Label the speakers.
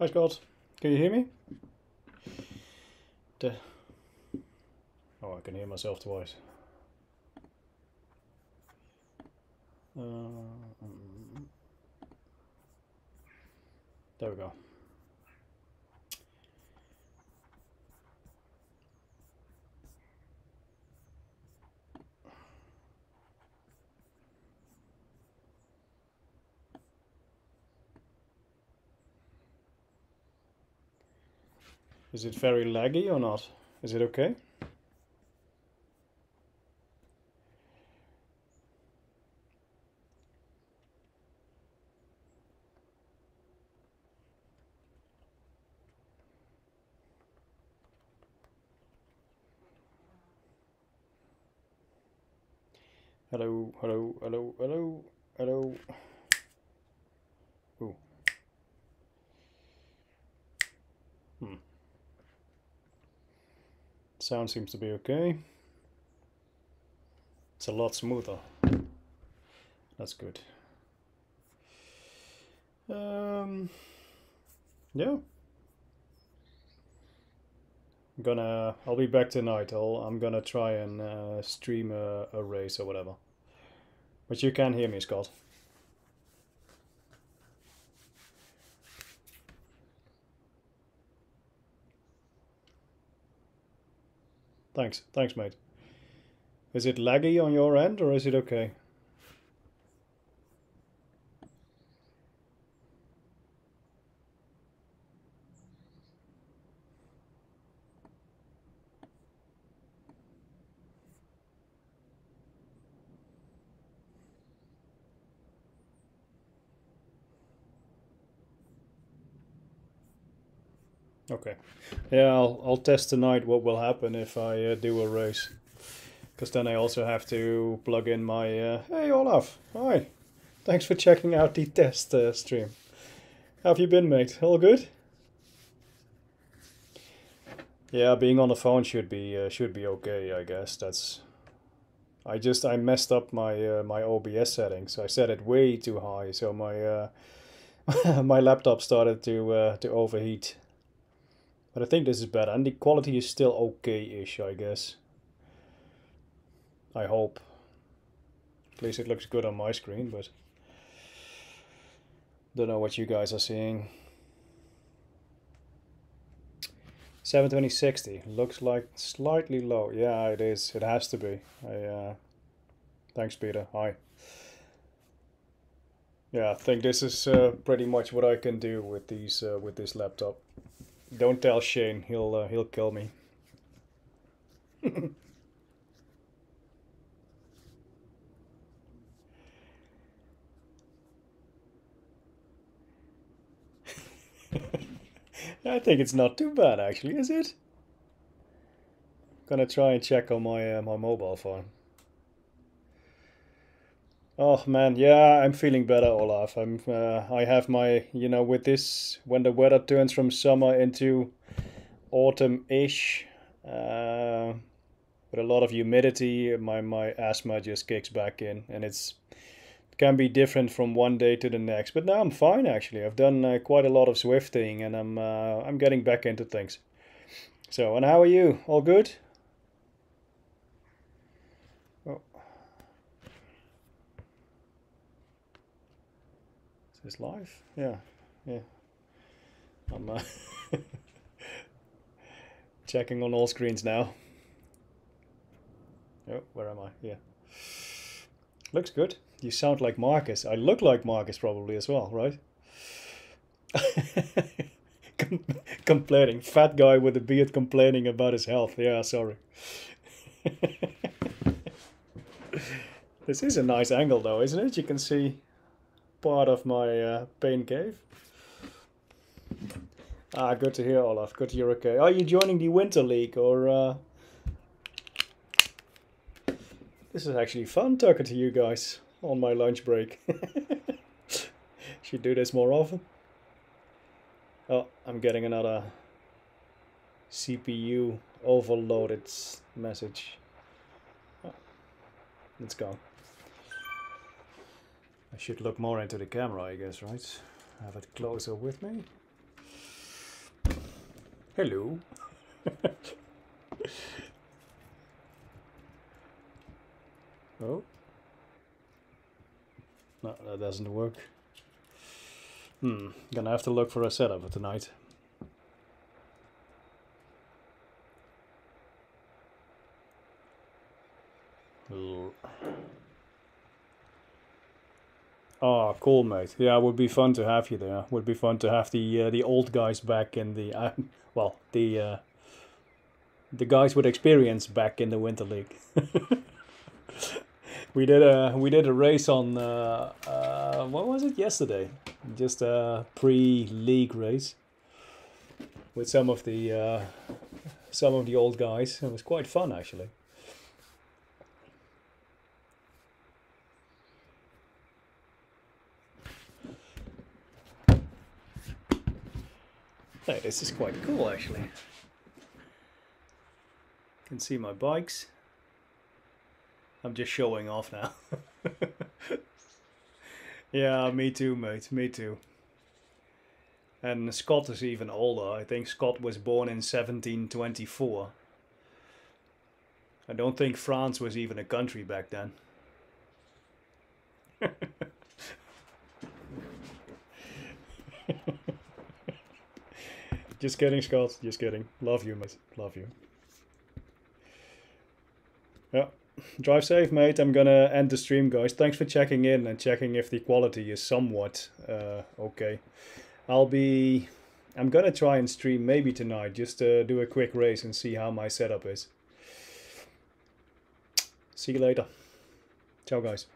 Speaker 1: Hi Scott, can you hear me? The... Oh, I can hear myself twice. Uh, mm, mm, mm, there we go. Is it very laggy or not? Is it okay? Hello, hello, hello, hello, hello. Ooh. Hmm. Sound seems to be okay. It's a lot smoother. That's good. Um, yeah. I'm gonna, I'll be back tonight. I'll, I'm gonna try and uh, stream a, a race or whatever. But you can hear me, Scott. Thanks, thanks, mate. Is it laggy on your end or is it okay? Okay. Yeah, I'll, I'll test tonight what will happen if I uh, do a race. Because then I also have to plug in my... Uh, hey Olaf, hi. Thanks for checking out the test uh, stream. How have you been, mate? All good? Yeah, being on the phone should be uh, should be okay, I guess. That's I just I messed up my uh, my OBS settings. I set it way too high, so my uh, my laptop started to to overheat. But I think this is better, and the quality is still okay-ish, I guess. I hope. At least it looks good on my screen, but... Don't know what you guys are seeing. 72060 looks like slightly low. Yeah, it is. It has to be. I, uh... Thanks, Peter. Hi. Yeah, I think this is uh, pretty much what I can do with these uh, with this laptop. Don't tell Shane. He'll uh, he'll kill me. I think it's not too bad actually, is it? I'm Gonna try and check on my uh, my mobile phone. Oh man, yeah, I'm feeling better, Olaf. I'm uh, I have my, you know, with this when the weather turns from summer into autumn-ish, uh, with a lot of humidity, my my asthma just kicks back in, and it's it can be different from one day to the next. But now I'm fine actually. I've done uh, quite a lot of Zwifting, and I'm uh, I'm getting back into things. So, and how are you? All good? Is live? Yeah, yeah. I'm uh, checking on all screens now. Oh, where am I? Yeah. Looks good. You sound like Marcus. I look like Marcus probably as well, right? Com complaining. Fat guy with a beard complaining about his health. Yeah, sorry. this is a nice angle though, isn't it? You can see part of my uh, pain cave. Ah, good to hear, Olaf. Good to hear. Okay. Are you joining the Winter League or? Uh... This is actually fun talking to you guys on my lunch break. Should do this more often. Oh, I'm getting another CPU overloaded message. Oh, it's gone. I should look more into the camera, I guess, right? Have it closer with me. Hello. oh. No, that doesn't work. Hmm, gonna have to look for a setup for tonight. Oh, cool, mate. Yeah, it would be fun to have you there. Would be fun to have the uh, the old guys back in the uh, well, the uh, the guys with experience back in the Winter League. we did a we did a race on uh, uh, what was it yesterday? Just a pre-league race with some of the uh, some of the old guys. It was quite fun actually. Hey, this is quite cool actually. You can see my bikes. I'm just showing off now. yeah, me too, mate. Me too. And Scott is even older. I think Scott was born in 1724. I don't think France was even a country back then. Just kidding, Scott. Just kidding. Love you, mate. Love you. Yeah. Drive safe, mate. I'm gonna end the stream, guys. Thanks for checking in and checking if the quality is somewhat uh, okay. I'll be... I'm gonna try and stream maybe tonight. Just uh, do a quick race and see how my setup is. See you later. Ciao, guys.